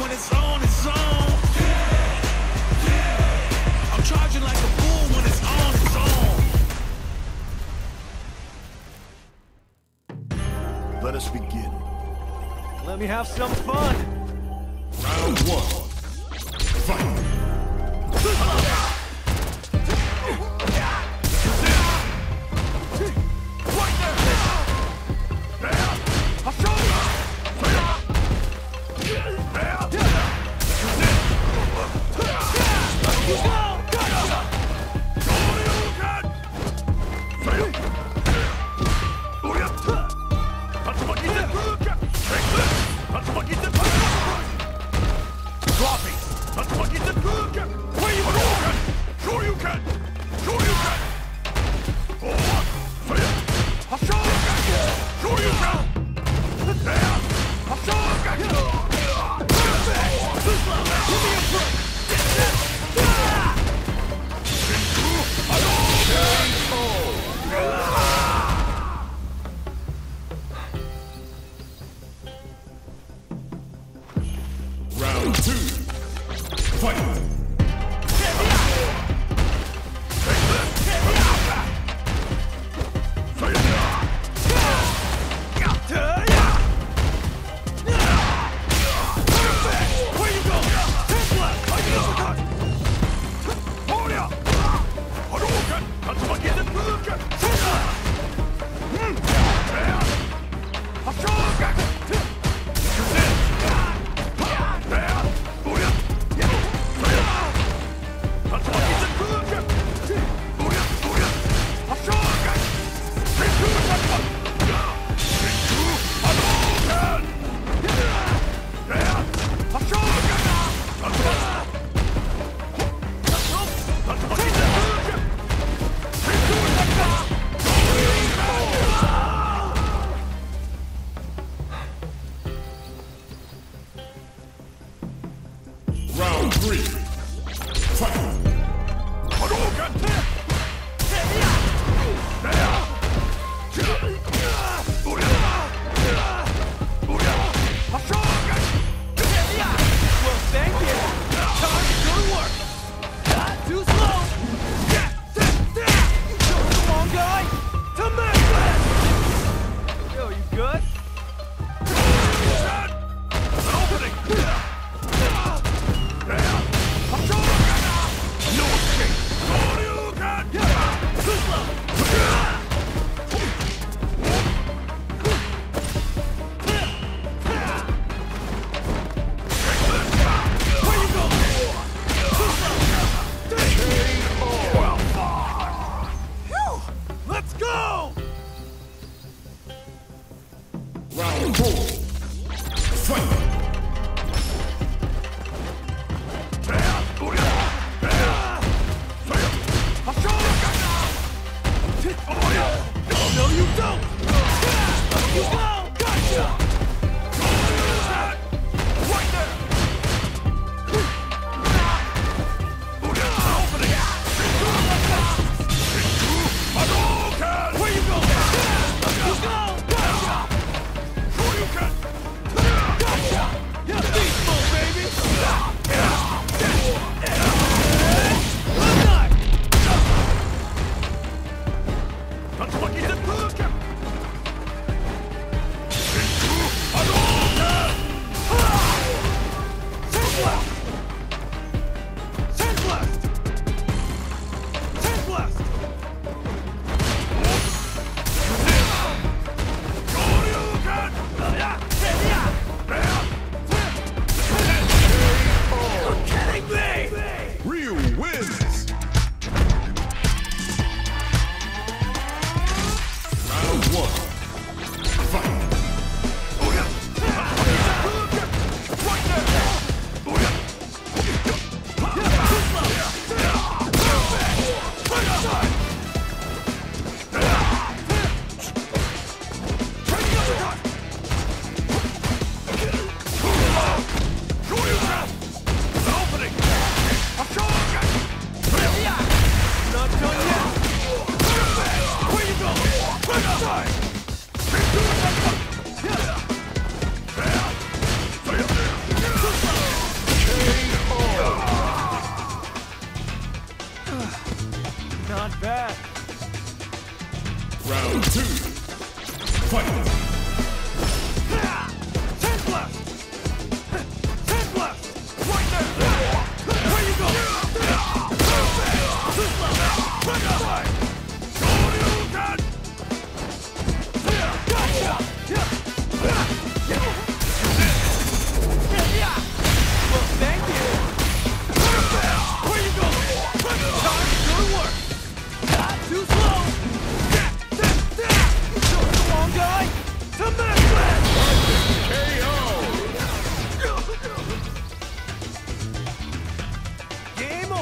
when it's on, it's on. I'm charging like a bull when it's on, it's on. Let us begin. Let me have some fun. Round one. Fight! Round four.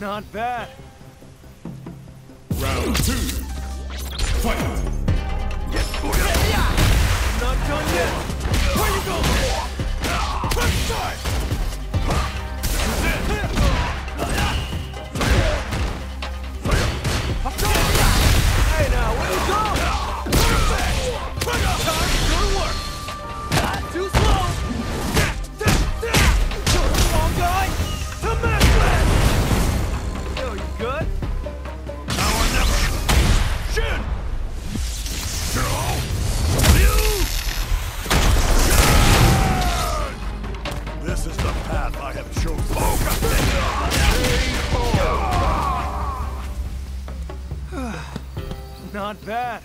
Not bad. Round two. Fight. Not done yet. Where you go? Hey Not bad.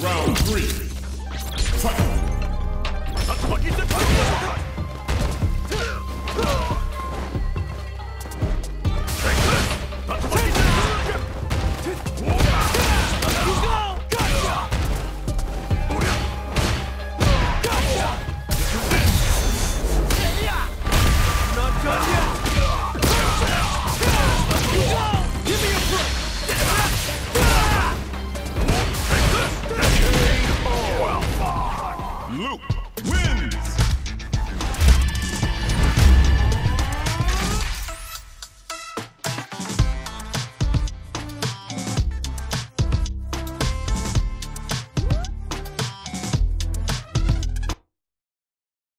Round three. Fight. Luke